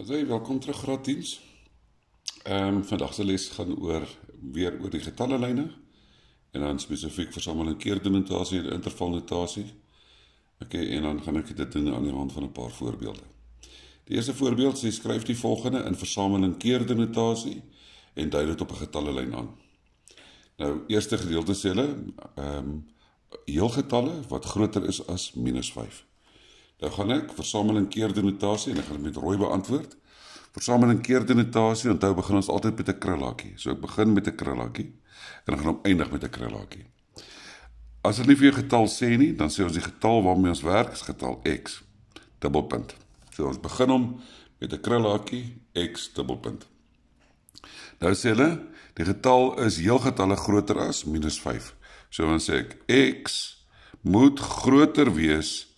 Asai, welkom terug graad 10. Ehm um, vandag se les gaan oor weer oor die getallelyne en dan spesifiek versameling keerdotasie en intervalnotasie. OK, en dan gaan ek dit doen aan die hand van 'n paar voorbeelde. Die eerste voorbeeld sê skryf die volgende in versameling keerdotasie en dui dit op 'n getallelyn aan. Nou, eerste gedeelte sê hulle ehm um, heelgetalle wat groter is as -5. Nou gaan ek versameling keerdenotasie en ek gaan dit met rooi beantwoord. Versameling keerdenotasie, onthou begin ons altyd met 'n krulhakie. So ek begin met 'n krulhakie en dan gaan hom eindig met 'n krulhakie. As dit nie vir jou getal sê nie, dan sê ons die getal waarmee ons werk is getal x dubbelpunt. So ons begin hom met 'n krulhakie x dubbelpunt. Nou sê hulle, die getal is heelgetalle groter as -5. So dan sê ek x moet groter wees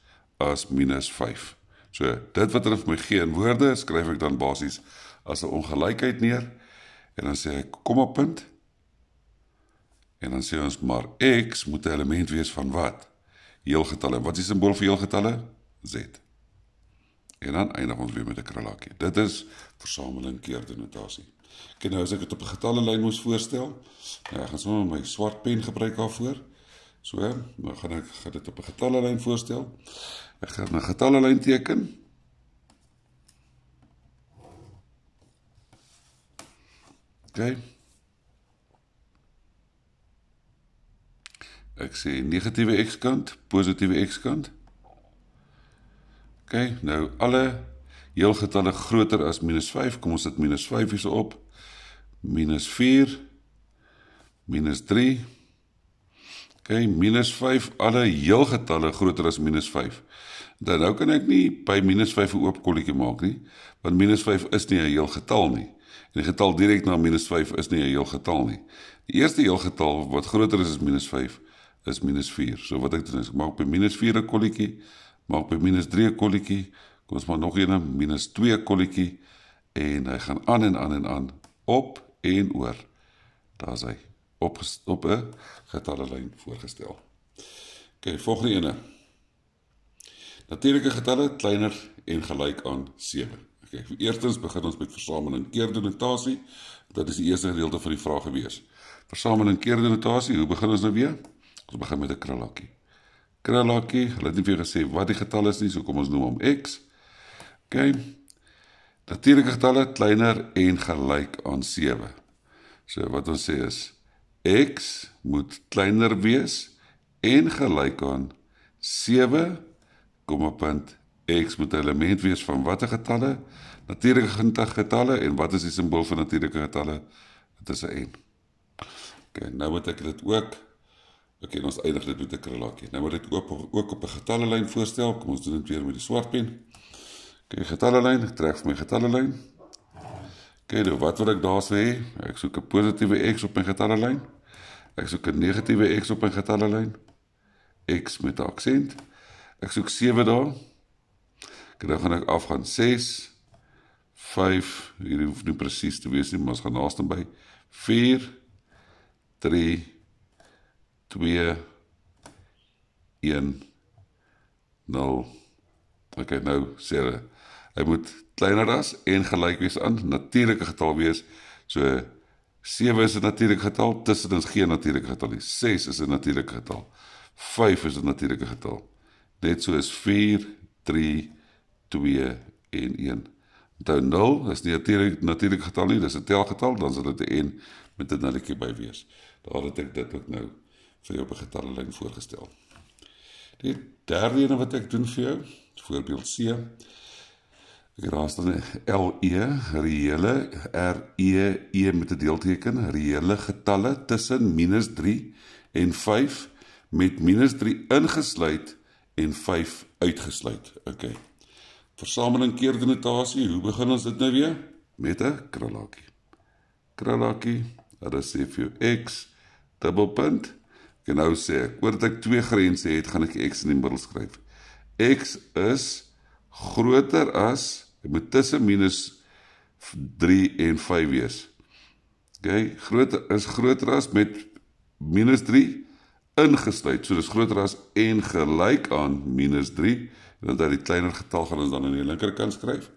as minus 5. So dit wat hulle vir my gee in woorde, skryf ek dan basies as 'n ongelykheid neer en dan sê ek kom op punt. En dan sê ons maar x moet 'n element wees van wat? Heelgetalle. Wat is die simbool vir heelgetalle? Z. En dan eindig ons weer met 'n krulhakie. Dit is versameling keerdenotasie. Kyk nou as ek dit op 'n getallelyn moes voorstel, ek gaan sommer my swart pen gebruik daarvoor. So, nou gaan ek gaan dit op 'n getallelyn voorstel. Ek gaan 'n getallelyn teken. OK. Ek sê negatiewe x-kant, positiewe x-kant. OK, nou alle heelgetalle groter as -5, kom ons sit -5 hierso op. -4 -3 OK, -5 alle heelgetalle groter as -5. Dan nou kan ek nie by -5 'n oop kolletjie maak nie, want -5 is nie 'n heel getal nie. En die getal direk na -5 is nie 'n heel getal nie. Die eerste heel getal wat groter is as -5 is -4. So wat ek doen is ek maak by -4 'n kolletjie, maak by -3 'n kolletjie, kom ons maak nog een -2 kolletjie en hy gaan aan en aan en aan op en oor. Daar's hy op op 'n getallelyn voorgestel. OK, volgende ene. Natuurlike getalle kleiner en gelyk aan 7. OK, eerstens begin ons met versameling keerdenotasie. Dit is die eerste gedeelte van die vraag gewees. Versameling keerdenotasie, hoe begin ons nou weer? Ons begin met 'n krulhakie. Krulhakie, hulle het nie vir gesê wat die getal is nie, so kom ons noem hom x. OK. Natuurlike getalle kleiner en gelyk aan 7. So wat ons sê is x moet kleiner wees en gelyk aan 7 kom op punt x moet 'n element wees van watter getalle? Natuurlike getalle en wat is die simbool vir natuurlike getalle? Dit is 'n n. OK nou moet ek dit ook OK ons eindig dit met 'n krulhakie nou moet ek ook ook op 'n getallelyn voorstel. Kom ons doen dit weer met die swart pen OK getallelyn ek trek vir my getallelyn OK nou wat wil ek daar sê ek soek 'n positiewe x op my getallelyn Ek soek 'n negatiewe x op 'n getallelyn. X met aksent. Ek soek 7 daar. Ek dan gaan ek afgaan 6 5 hier hoef nie presies te wees nie, maar ons gaan naaste by 4 3 2 1 0 Ok, nou sê hy, hy moet kleiner as en gelyk wees aan natuurlike getal wees. So 7 is 'n natuurlike getal, tussen ons geen natuurlike getal nie. 6 is 'n natuurlike getal. 5 is 'n natuurlike getal. Net so is 4, 3, 2 en 1. Onthou 0 is nie 'n natuurlike natuurlike getal nie, dis 'n telgetal, dan sal dit 'n n met 'n nulletjie by wees. Daar het ek dit ook nou vir jou op 'n getallelyn voorgestel. Die derde een wat ek doen vir jou, voorbeeld C. Ek raas dan L E reële R E met 'n deelteken reële getalle tussen -3 en 5 met -3 ingesluit en 5 uitgesluit. OK. Versameling keerdenotasie, hoe begin ons dit nou weer? Met 'n krulhakie. Krulhakie, dit is vir x dubbelpunt. Genau sê ek, oordat ek twee grense het, gaan ek x in die middel skryf. x is groter as dit moet tussen minus 3 en 5 wees. OK, groter is groter as met minus 3 ingesluit. So dis groter as en gelyk aan minus 3 en dan dat die kleiner getal gaan ons dan aan die linkerkant skryf.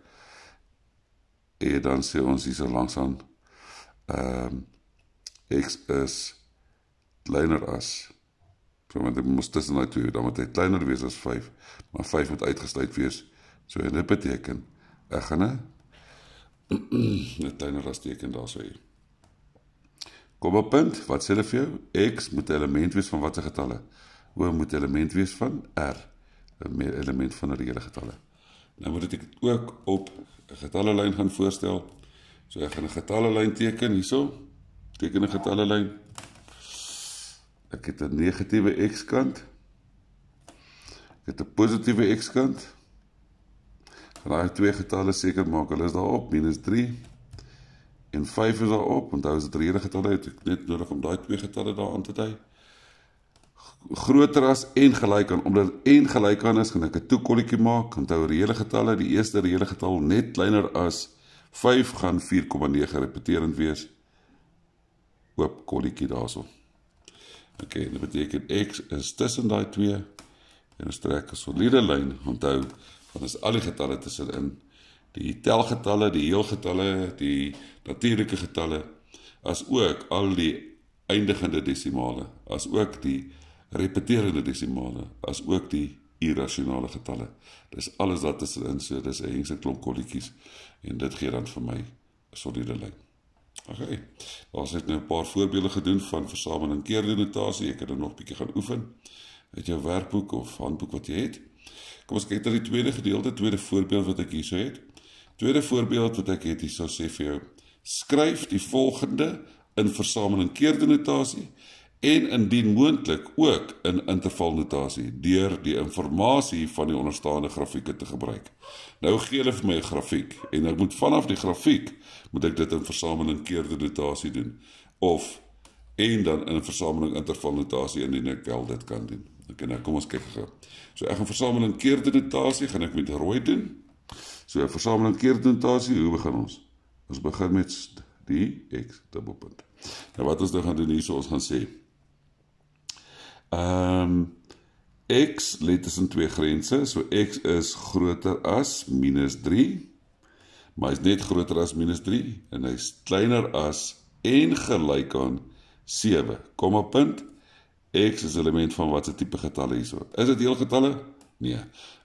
En dan sê ons hier so langs aan ehm um, x is kleiner as so want dit moet tussen daai twee dan moet hy kleiner wees as 5, maar 5 moet uitgesluit wees. So en dit beteken ek gaan 'n 'n kleiner as teken daar sou hê. Kom op punt, wat sê hulle vir jou? X moet 'n element wees van watter getalle? O moet element wees van R, 'n element van 'n reële getalle. Nou moet ek ook op 'n getallelyn gaan voorstel. So ek gaan 'n getallelyn teken hierso. Teken 'n getallelyn. Ek het 'n negatiewe x-kant. Ek het 'n positiewe x-kant. Daai twee getalle seker maak hulle is daarop -3 en 5 is daarop. Onthou as dit reële getalle het, ek net nodig om daai twee getalle daar aan te dui. Groter as en gelyk aan omdat en gelyk aan is, gaan ek 'n toekolletjie maak. Onthou reële getalle, die eerste reële getal net kleiner as 5 gaan 4,9 repeterend wees. Oop kolletjie daarso. OK, dit beteken x is tussen daai twee en ons trek 'n soliede lyn. Onthou, want as al die getalle tussenin die telgetalle, die heelgetalle, die natuurlike getalle, as ook al die eindigende desimale, as ook die repeterende desimale, as ook die irrasionale getalle. Dis alles wat tussenin so, dis 'n hengse klomp kolletjies en dit gee dan vir my soliede lyn. OK. Ons het nou 'n paar voorbeelde gedoen van versameling keerdenotasie. Ek het dan nog 'n bietjie gaan oefen met jou werkboek of handboek wat jy het. Kom ons kyk na die tweede gedeelte, tweede voorbeeld wat ek hierso het. Tweede voorbeeld wat ek het hier sou sê vir jou, skryf die volgende in versameling keerdenotasie en indien moontlik ook in intervalnotasie deur die inligting van die onderstaande grafieke te gebruik. Nou gee hulle vir my 'n grafiek en ek moet vanaf die grafiek moet ek dit in versameling keerdenotasie doen of en dan in versameling intervalnotasie indien ek wel dit kan doen. Ok, nou kom ons kyk gou. So ek gaan versameling keerdenotasie gaan ek met rooi doen. So versameling keerdenotasie, hoe begin ons? Ons begin met die x dubbelpunt. Nou wat ons nou gaan doen hier, so ons gaan sê ehm um, x lê tussen twee grense, so x is groter as -3, maar is net groter as -3 en hy's kleiner as en gelyk aan 7. Kom op punt. X is element van watter tipe getalle hierso? Is dit heelgetalle? Nee.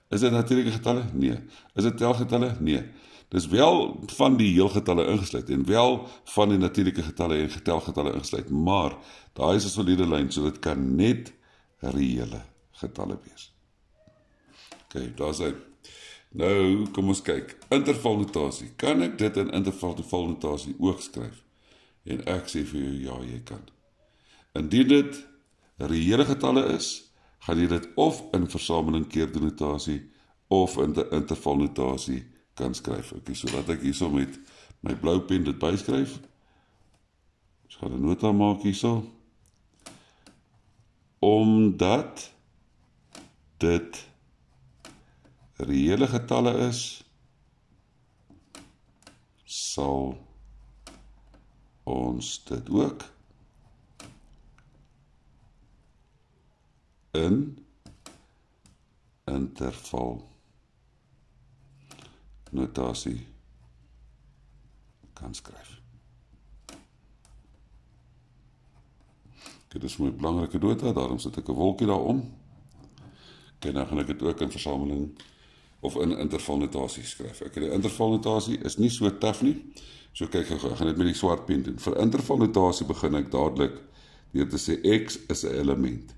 Is dit natuurlike getalle? Nee. Is dit telgetalle? Nee. Dis wel van die heelgetalle ingesluit en wel van die natuurlike getalle en getelgetalle ingesluit, maar daai is 'n soliede lyn, so dit kan net reële getalle wees. OK, daar's hy. Nou, kom ons kyk. Intervalnotasie. Kan ek dit in intervalnotasie ook skryf? En ek sê vir jou ja, jy kan. Indien dit reële getalle is, gaan jy dit of in versameling keerdenotasie of in 'n intervalnotasie kan skryf. Okay, so wat ek hierso met my blou pen dit byskryf. Ek gaan 'n nota maak hierso. Omdat dit reële getalle is sal ons dit ook in interval notasie kan skryf. Dit is 'n belangrike nota, daarom sit ek 'n wolkie daarom. En dan gaan ek dit ook in versameling of in interval notasie skryf. Ek het die interval notasie is nie so taaf nie. So kyk ek gaan dit met die swart pen doen. Vir interval notasie begin ek dadelik deur te sê x is 'n element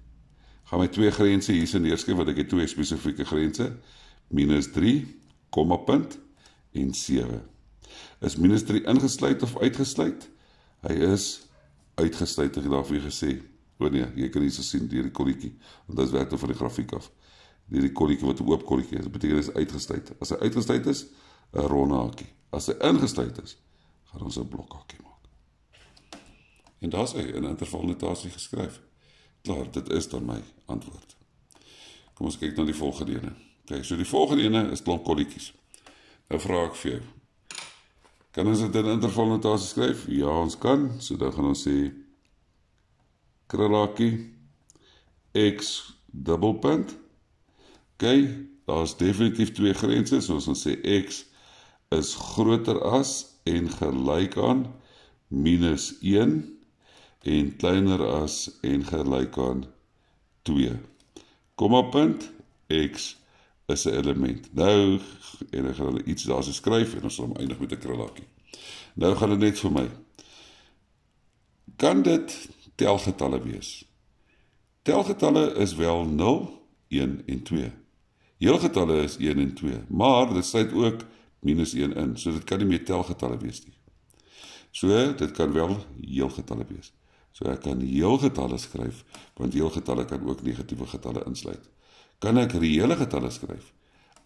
gaan my twee grense hierse neerskryf want ek het twee spesifieke grense. Minus 3 komma punt en 7 is minus 3 ingesluit of uitgesluit? Hy is uitgesluit ek het daarvoor gesê. O nee jy kan hier sien deur die kolletjie want dit is werk van die grafiek af. Deur die kolletjie wat 'n oop kolletjie is beteken dit is uitgesluit. As hy uitgesluit is 'n ronde hakie as hy ingesluit is gaan ons 'n blokhakie maak. En daar's hy in intervalnotasie geskryf Klaar, dit is dan my antwoord. Kom ons kyk na die volgende ene. OK, so die volgende ene is klomp kolletjies. Nou vra ek vir jou. Kan ons dit in intervalnotasie skryf? Ja, ons kan. So dan gaan ons sê krillakie x dubbelpunt. OK, daar's definitief twee grense, so ons sê x is groter as en gelyk aan minus 1 en kleiner as en gelyk aan 2. Komma punt x is 'n element. Nou en ek gaan hulle iets daar so skryf en ons sal eindig met 'n krulletjie. Nou gaan dit net vir my. Kan dit telgetalle wees? Telgetalle is wel 0, 1 en 2. Heelgetalle is 1 en 2, maar dit sluit ook minus 1 in, so dit kan nie meer telgetalle wees nie. So dit kan wel heelgetalle wees. So ek kan heelgetalle skryf, want heelgetalle kan ook negatiewe getalle insluit. Kan ek reële getalle skryf?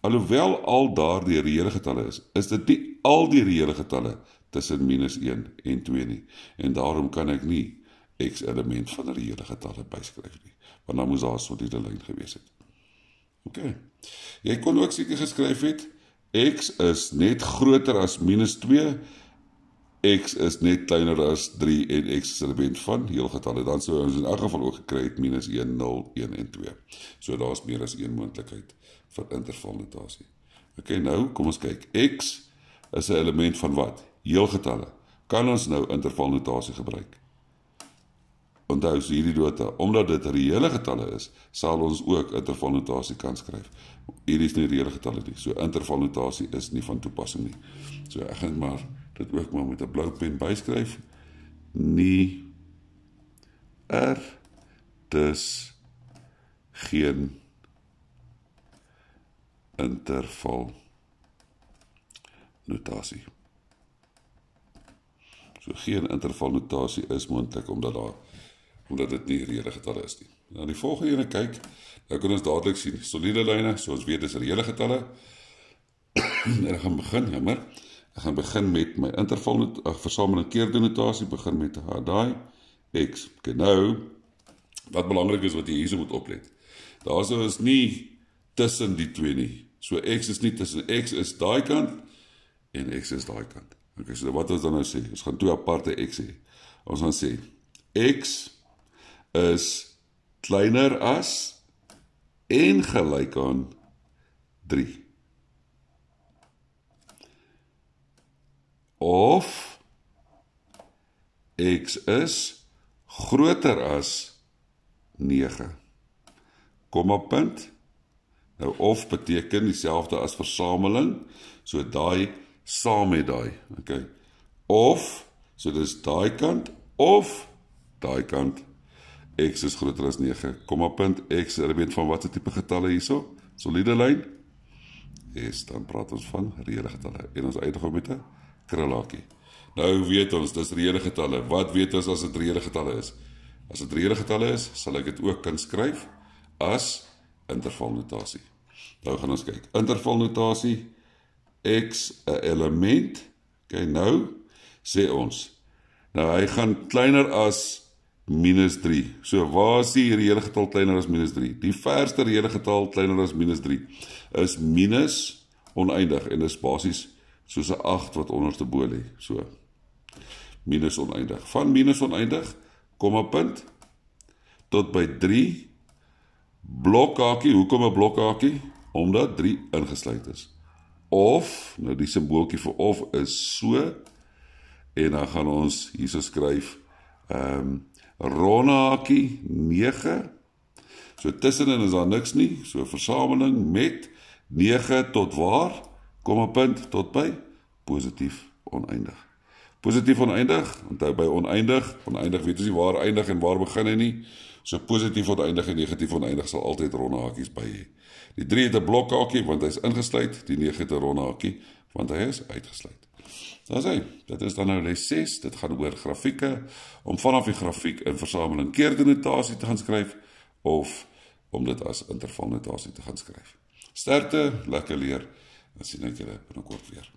Alhoewel al daardie reële getalle is, is dit nie al die reële getalle tussen minus 1 en 2 nie. En daarom kan ek nie x element van reële getalle byskryf nie, want dan moes daar 'n soliede lyn gewees het. OK. Jy kon ook seker geskryf het x is net groter as minus 2 x is net kleiner as 3 en x is 'n element van heelgetalle dan sou ons in elk geval ook gekry het minus 1 0 1 en 2. So daar's meer as een moontlikheid vir intervalnotasie. OK, nou kom ons kyk. x is 'n element van wat? Heelgetalle. Kan ons nou intervalnotasie gebruik? Onthou as hierdie data, omdat dit reële getalle is, sal ons ook intervalnotasie kan skryf. Hierdie is nie reële getalle nie. So intervalnotasie is nie van toepassing nie. So ek gaan maar dit ook maar met 'n blou pen byskryf. Nie er dis geen interval notasie. So geen intervalnotasie is moontlik omdat daar omdat dit nie reële getalle is nie. Nou die volgende ene kyk, nou kan ons dadelik sien soliede lyne, so ons weet dis reële getalle. en ek gaan begin, jammer. Ek gaan begin met my interval ag versameling keerdenotasie begin met daai x. Okay, nou wat belangrik is wat jy hierso moet oplet. Daarso is nie tussen die twee nie. So x is nie tussen x is daai kant en x is daai kant. Okay, so wat ons dan nou sê, ons gaan twee aparte x hê. Ons gaan sê x is kleiner as en gelyk aan 3. Of x is groter as 9. Komma punt. Nou of beteken dieselfde as versameling, so daai saam met daai, okay. Of so dis daai kant of daai kant x is groter as 9. Komma punt x, jy weet van watter tipe getalle hierso? Soliede lyn. Is dan praat ons van reële getalle. En ons eindig met 'n krulletjie. Nou weet ons dis reële getalle. Wat weet ons as dit reële getalle is? As dit reële getalle is, sal ek dit ook kan skryf as intervalnotasie. Nou gaan ons kyk. Intervalnotasie x 'n element. Okay, nou sê ons. Nou hy gaan kleiner as minus 3. So waar is die reële getal kleiner as minus 3? Die verste reële getal kleiner as minus 3 is minus oneindig en dit is basies soos 'n 8 wat onderste bo lê. So minus oneindig. Van minus oneindig kom 'n punt tot by 3 blokhakie. Hoekom 'n blokhakie? Omdat 3 ingesluit is. Of nou die simbooltjie vir of is so en dan gaan ons hierso skryf ehm um, Ronnakie 9. So tussenin is daar niks nie. So versameling met 9 tot waar? Kom 'n punt tot by positief oneindig. Positief oneindig, onthou by oneindig, oneindig weet ons nie waar eindig en waar begin hy nie. So positief oneindig en negatief oneindig sal altyd ronde hakies by hê. Die 3 het 'n blokhakie want hy's ingesluit, die 9 het 'n ronde hakie want hy is uitgesluit. Daar's hy. Dit is dan nou les 6. Dit gaan oor grafieke om vanaf die grafiek 'n versameling keerdenotasie te gaan skryf of om dit as intervalnotasie te gaan skryf. Sterkte, lekker leer. Ons sien net julle binnekort weer.